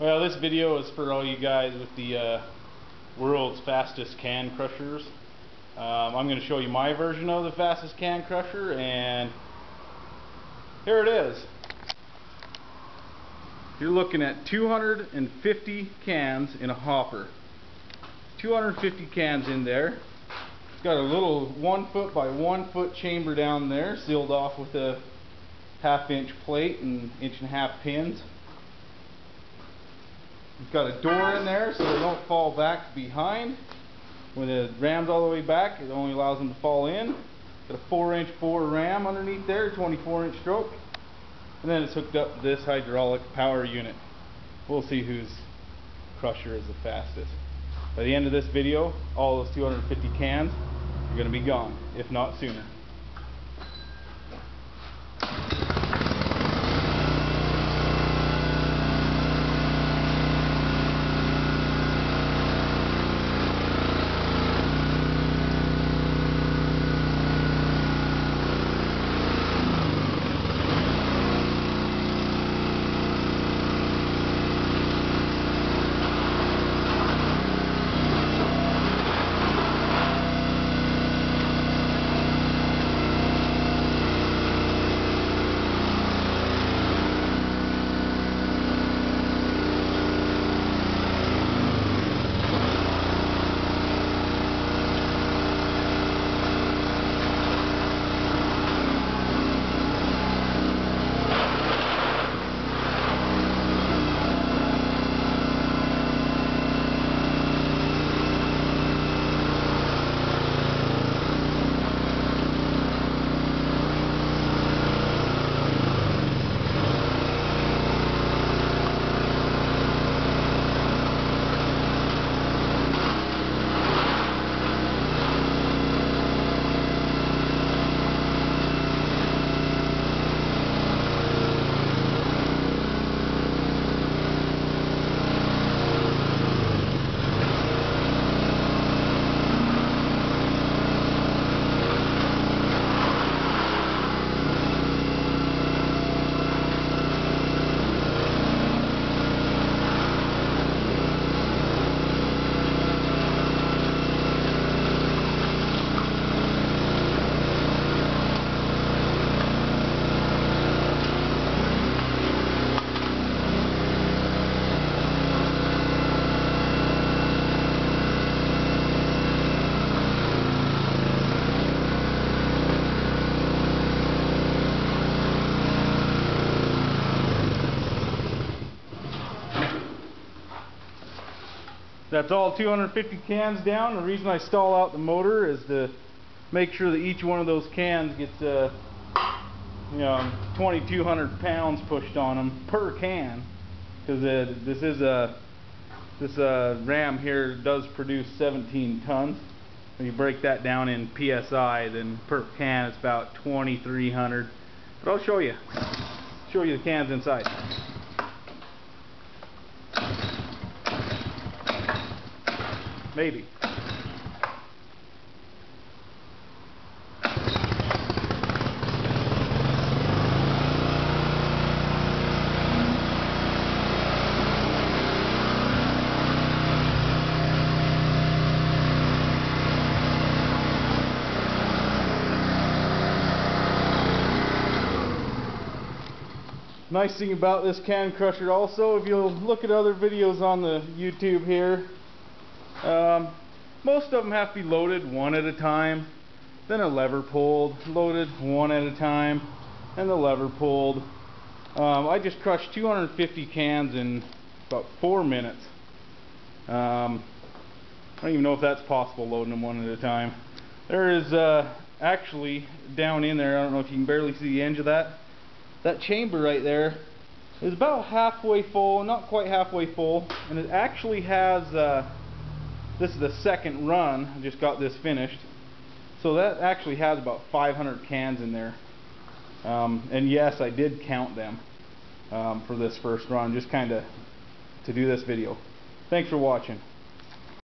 Well, this video is for all you guys with the uh, world's fastest can crushers. Um, I'm going to show you my version of the fastest can crusher, and here it is. You're looking at 250 cans in a hopper. 250 cans in there. It's got a little one foot by one foot chamber down there, sealed off with a half inch plate and inch and a half pins. It's got a door in there so they don't fall back behind. When it rams all the way back, it only allows them to fall in. Got a 4 inch bore ram underneath there, 24 inch stroke. And then it's hooked up to this hydraulic power unit. We'll see whose crusher is the fastest. By the end of this video, all those 250 cans are going to be gone, if not sooner. That's all 250 cans down. The reason I stall out the motor is to make sure that each one of those cans gets uh, you know 2200 pounds pushed on them per can. Because uh, this is a this uh, ram here does produce 17 tons. When you break that down in psi then per can it's about 2300 but I'll show you show you the cans inside Maybe. Nice thing about this can crusher also, if you'll look at other videos on the YouTube here, um, most of them have to be loaded one at a time, then a lever pulled, loaded one at a time, and the lever pulled. Um, I just crushed 250 cans in about four minutes. Um, I don't even know if that's possible loading them one at a time. There is uh, actually down in there, I don't know if you can barely see the edge of that, that chamber right there is about halfway full, not quite halfway full, and it actually has uh, this is the second run. I just got this finished. So that actually has about 500 cans in there. Um, and yes, I did count them um, for this first run, just kind of to do this video. Thanks for watching.